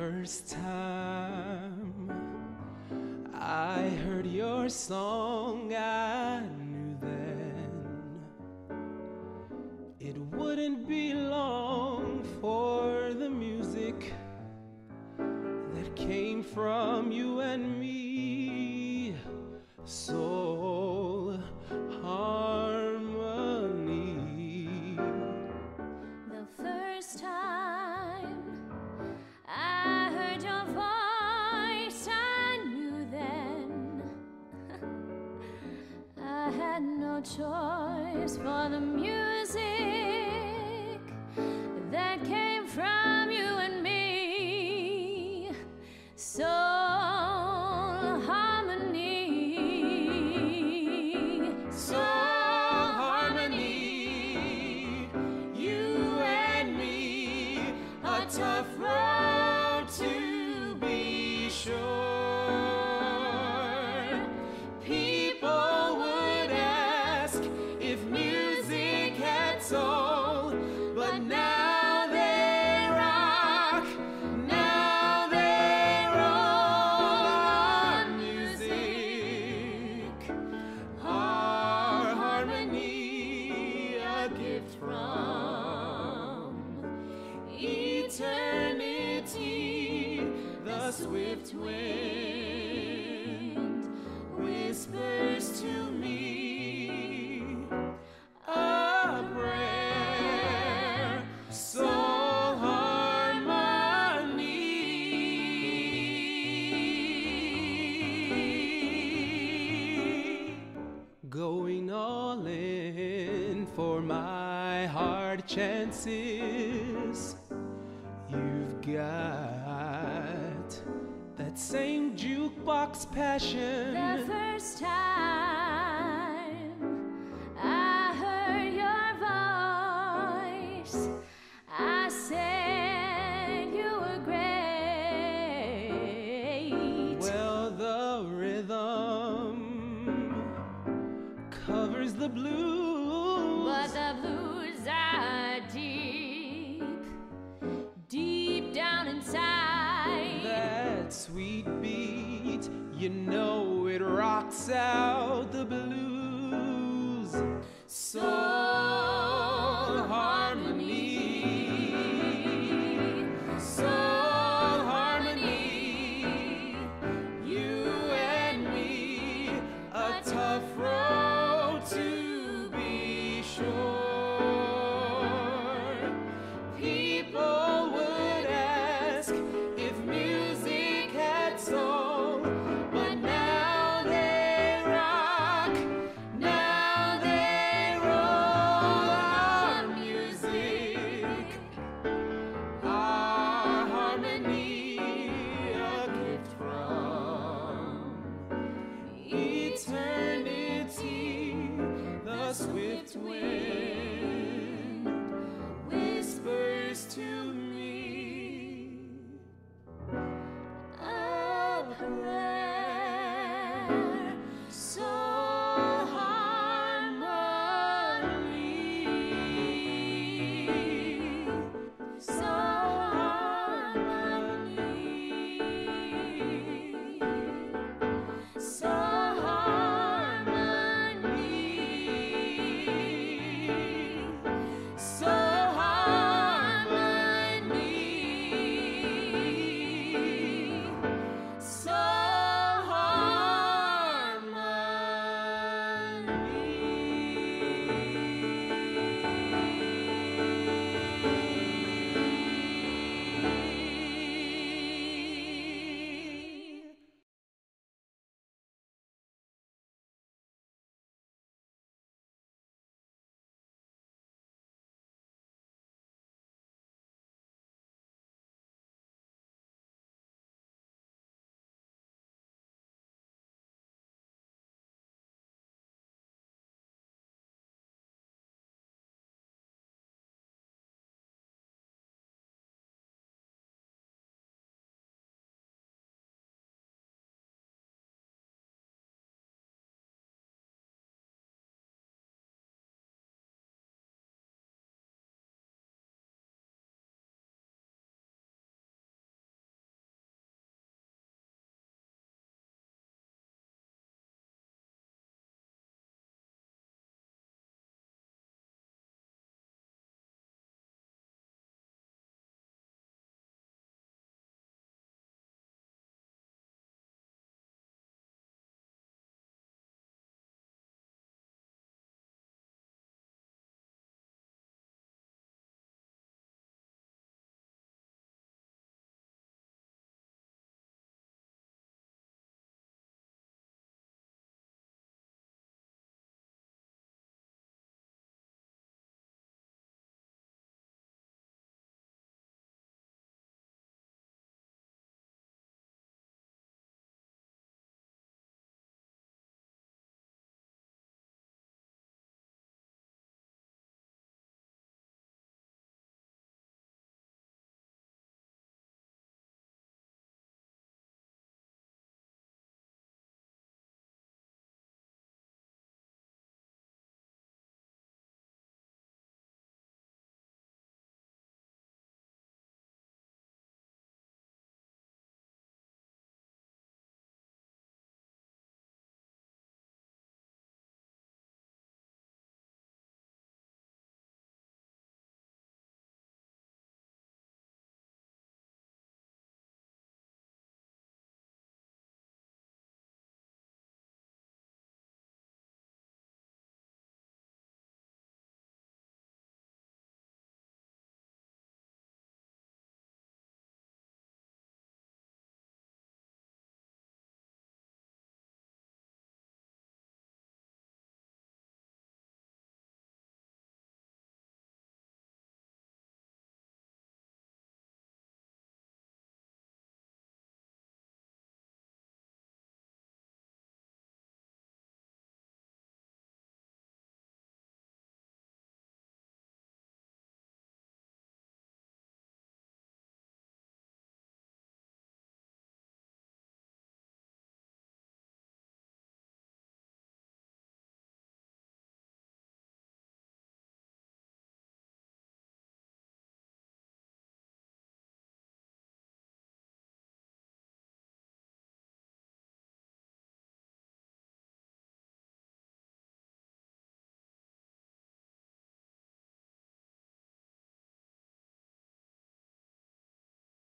first time I heard your song, I knew then it wouldn't be long for the music that came from you and me. Soul I had no choice for the music that came from swift wind whispers to me a prayer. Soul harmony. Going all in for my hard chances. You've got same jukebox passion. The first time I heard your voice, I said you were great. Well, the rhythm covers the blues. But the blues are deep, sweet beat, you know it rocks out the blues. So Amen.